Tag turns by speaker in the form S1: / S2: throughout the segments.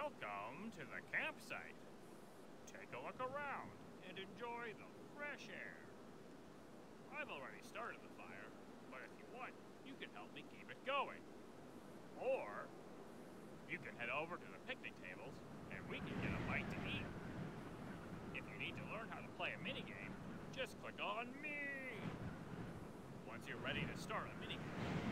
S1: Welcome to the campsite. Take a look around and enjoy the fresh air. I've already started the fire, but if you want, you can help me keep it going. Or, you can head over to the picnic tables and we can get a bite to eat. If you need to learn how to play a minigame, just click on me. Once you're ready to start a minigame,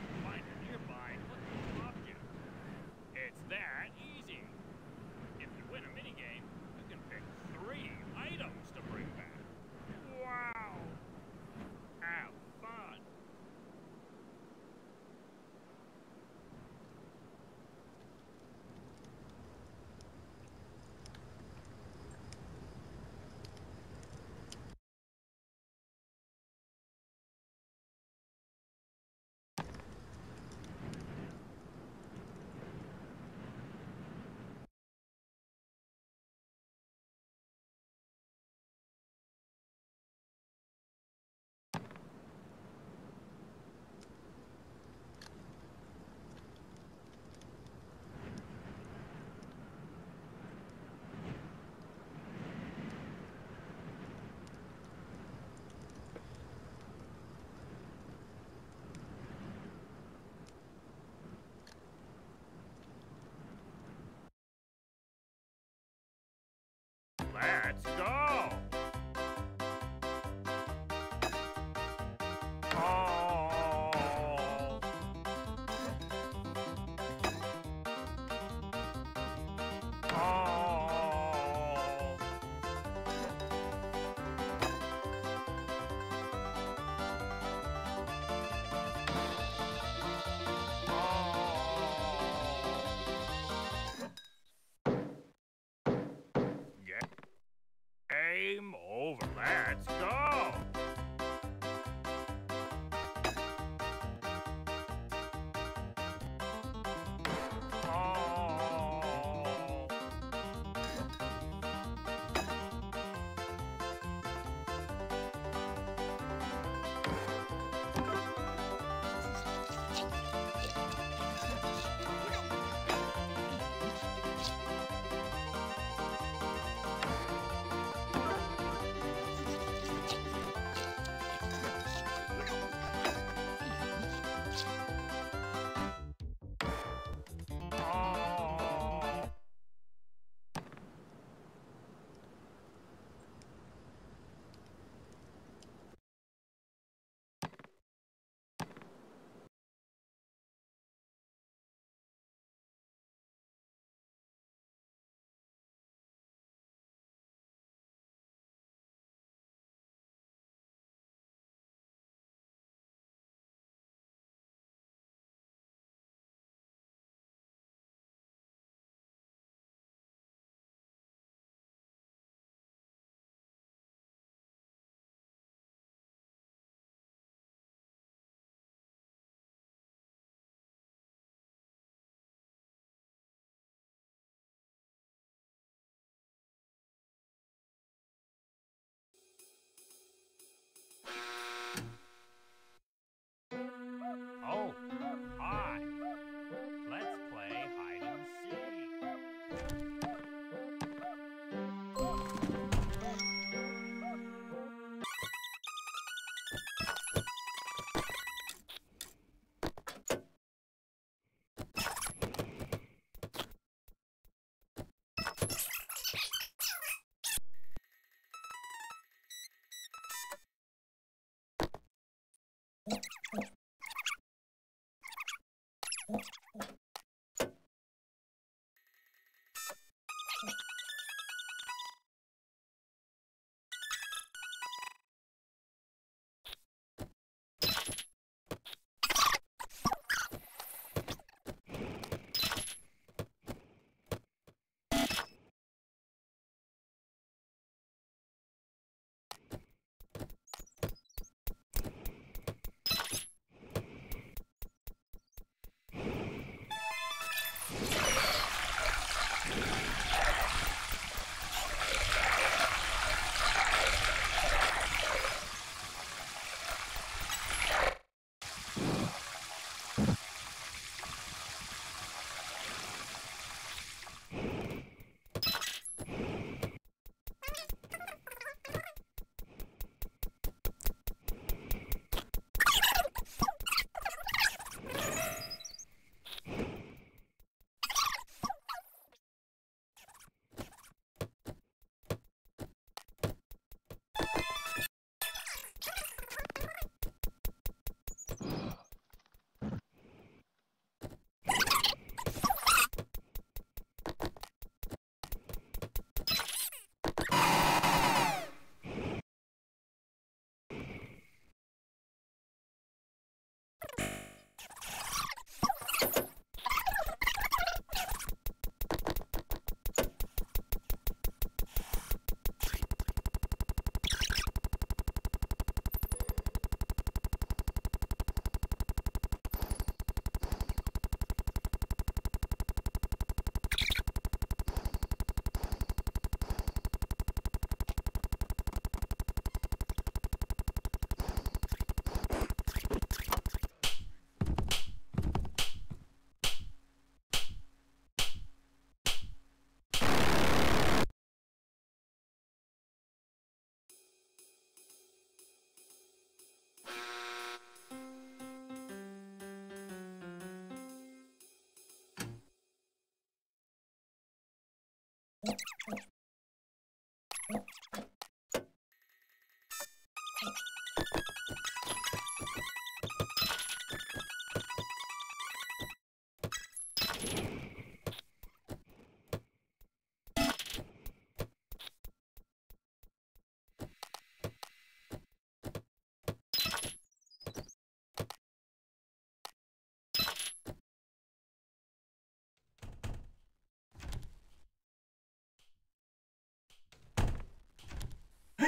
S1: Oh, oh.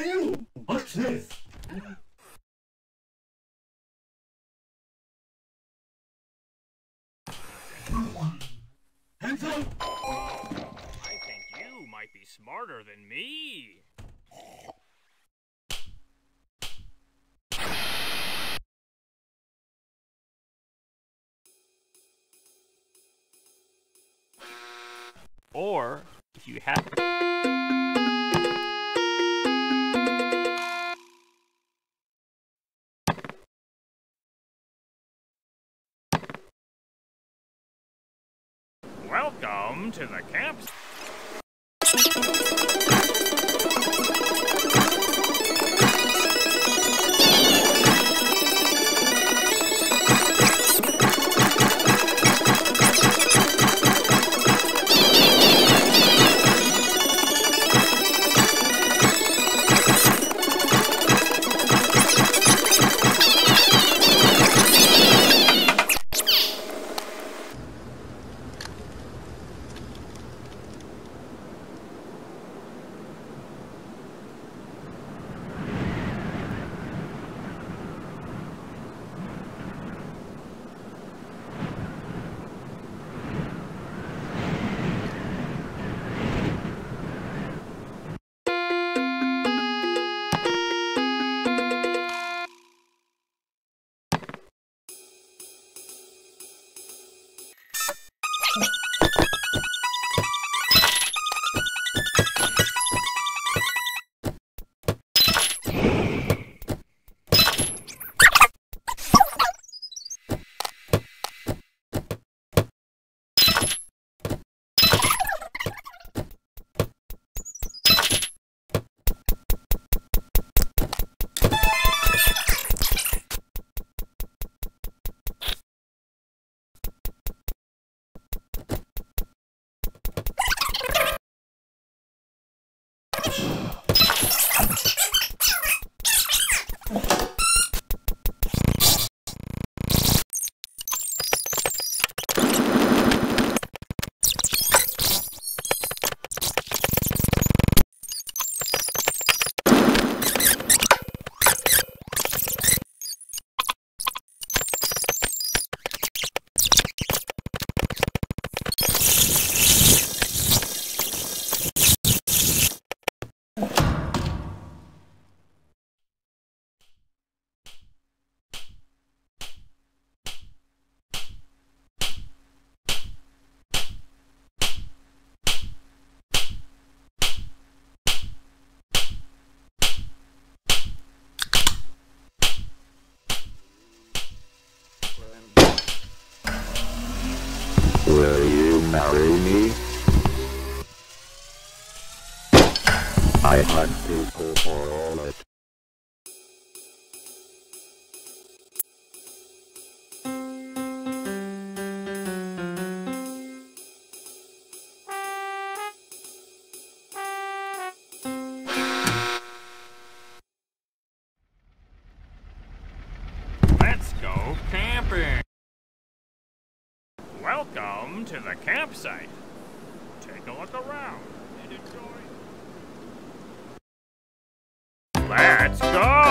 S2: Hey, what's this? Hands up!
S1: I think you might be smarter than me. Or, if you have... To the camp.
S3: Marry me? I hunt people for all it.
S1: Let's go camping. Welcome to the campsite. Take a look around and enjoy. Let's go.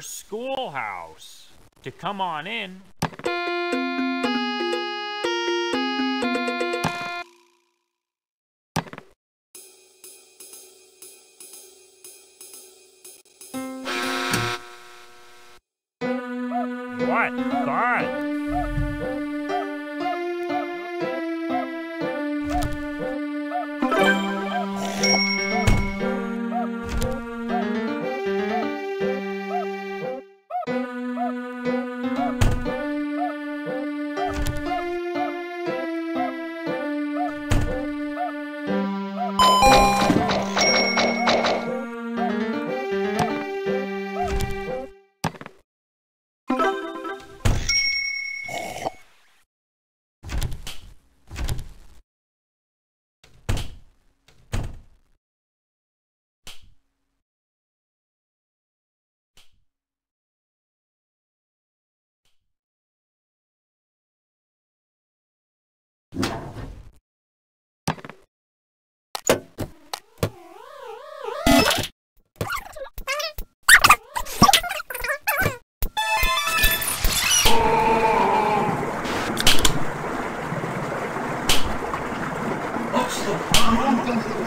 S1: Schoolhouse. To come on in,
S4: Gracias.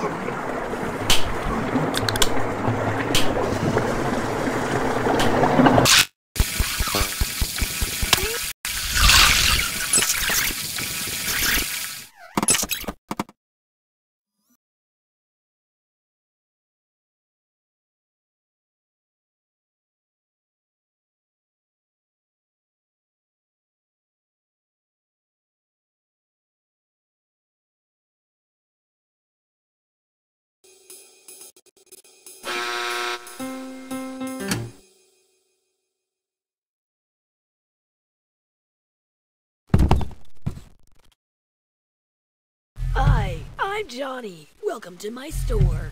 S4: I'm Johnny. Welcome to my store.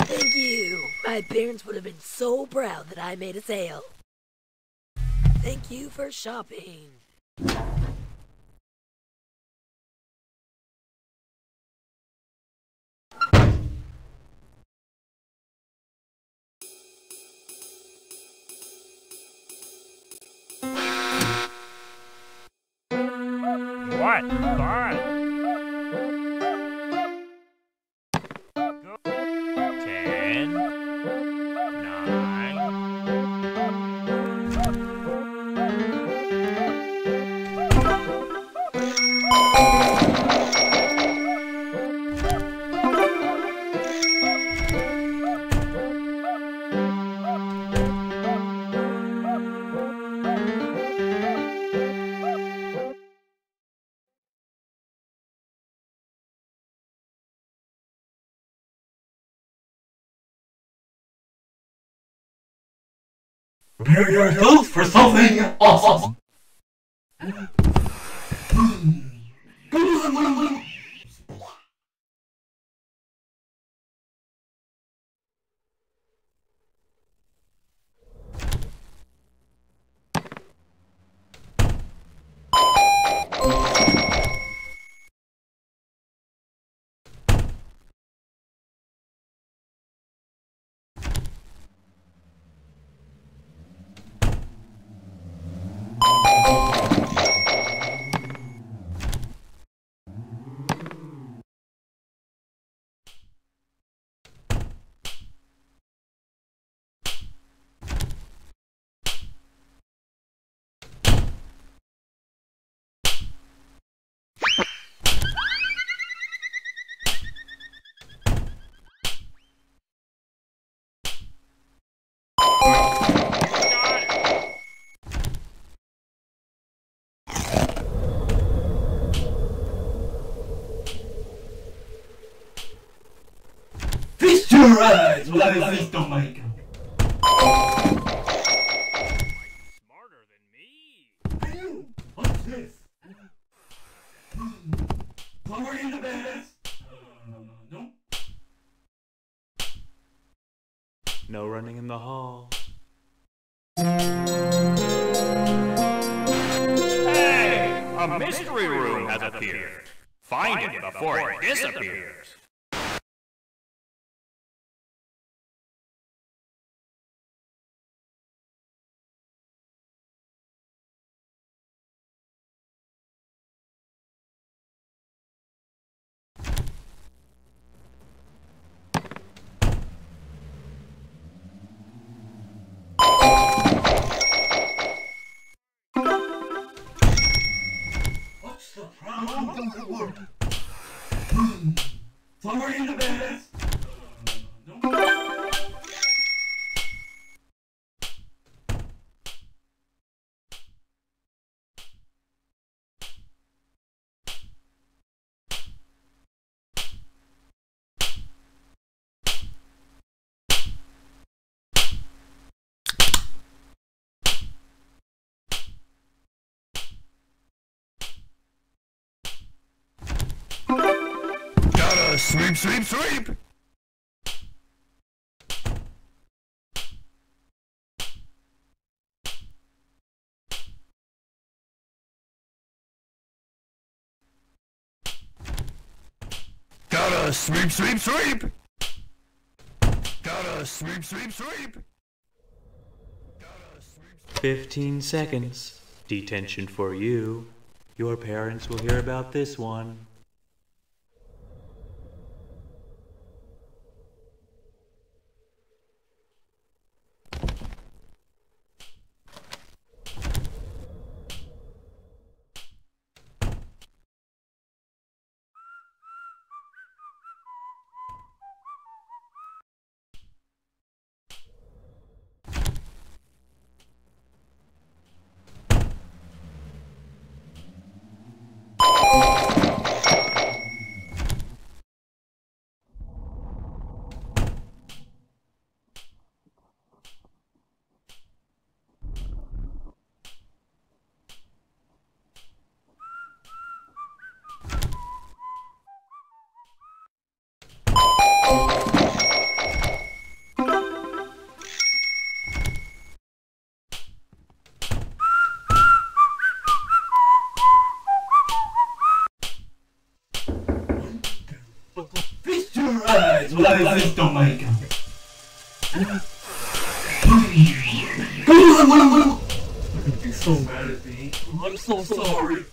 S4: Thank you. My parents would have been so proud that I made a sale. Thank you for shopping.
S2: Prepare yourselves for something awesome.
S1: got it!
S2: Feast your eyes while I feast on my.
S1: Smarter than me.
S2: What's this? In the best. Nope.
S5: No running in the hall.
S1: Hey, a mystery room has appeared.
S2: Find it before it disappears.
S1: Problem? Sorry in advance.
S3: Gotta sweep, sweep, sweep! Gotta sweep, sweep, sweep! Gotta sweep, sweep, sweep!
S5: 15 seconds. Detention for you. Your parents will hear about this one.
S1: Feast your eyes while I feast on my gun. You're so mad at me. I'm so sorry.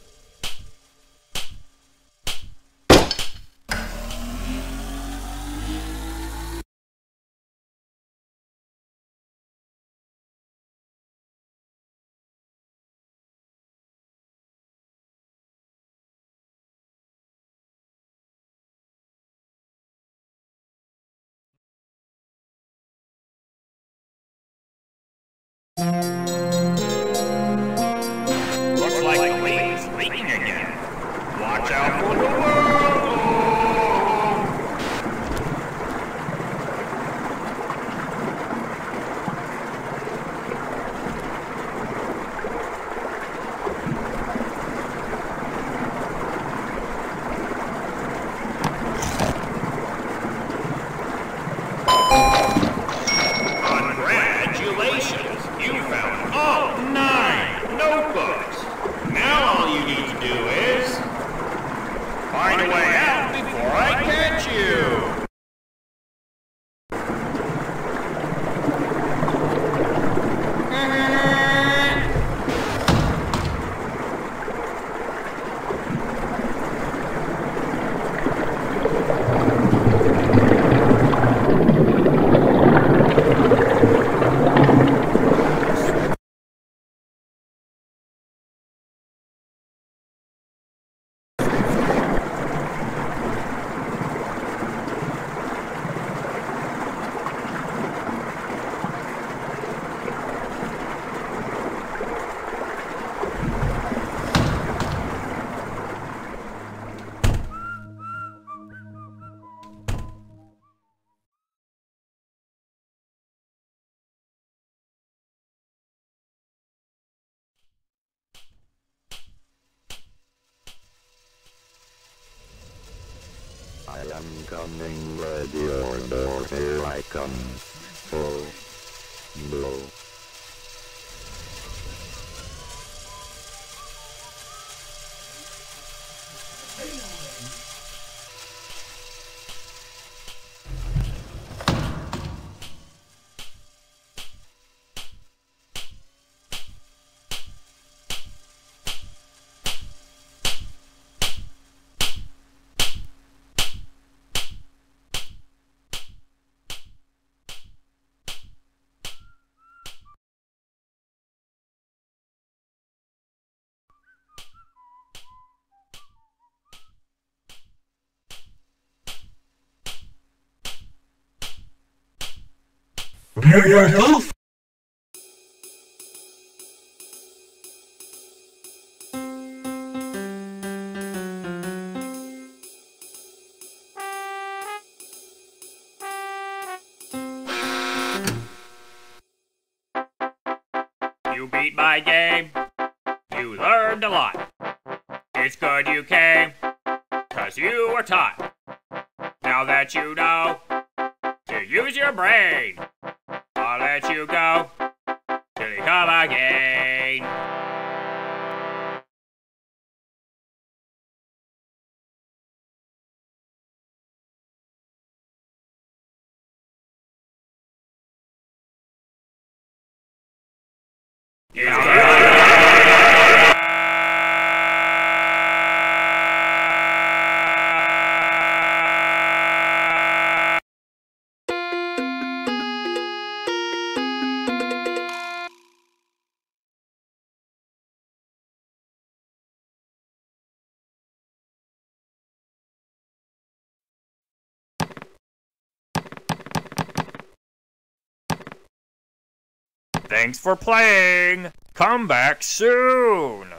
S2: I
S3: am coming, ready or door, here I come. Full blow.
S2: Prepare yourself.
S1: You oh, Thanks for playing. Come back soon.